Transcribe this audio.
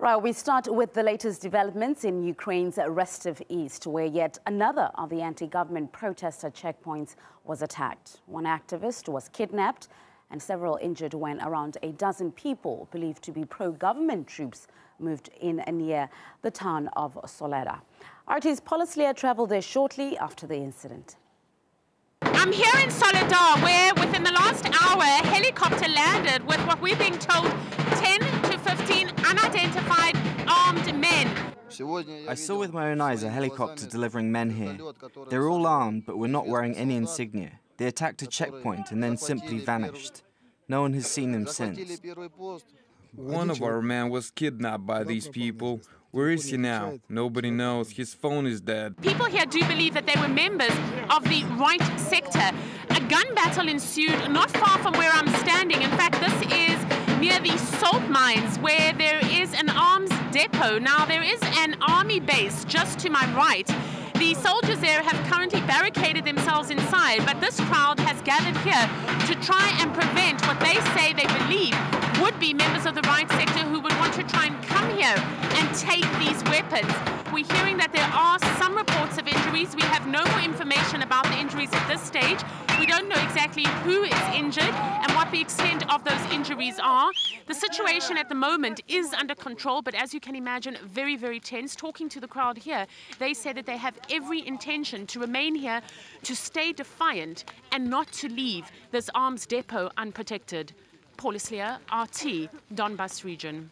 Right, we start with the latest developments in Ukraine's restive East, where yet another of the anti-government protester checkpoints was attacked. One activist was kidnapped and several injured when around a dozen people, believed to be pro-government troops, moved in near the town of Soledar. RT's Paula Slier traveled there shortly after the incident. I'm here in Soledar, where within the last hour, a helicopter landed with what we're being told I saw with my own eyes a helicopter delivering men here. They're all armed, but were not wearing any insignia. They attacked a checkpoint and then simply vanished. No one has seen them since. One of our men was kidnapped by these people. Where is he now? Nobody knows. His phone is dead. People here do believe that they were members of the right sector. A gun battle ensued not far from where I'm standing. In fact, this is near the salt mines where there is an arms Now, there is an army base just to my right. The soldiers there have currently barricaded themselves inside, but this crowd has gathered here to try and prevent what they say they believe would be members of the right sector who would want to try and come here and take these weapons. We're hearing that there are some reports of injuries. We have no more information about the injuries at this stage. We don't know exactly who is injured and what the extent of those injuries are. The situation at the moment is under control, but as you can imagine, very, very tense. Talking to the crowd here, they say that they have every intention to remain here, to stay defiant, and not to leave this arms depot unprotected. Slier, RT, Donbas region.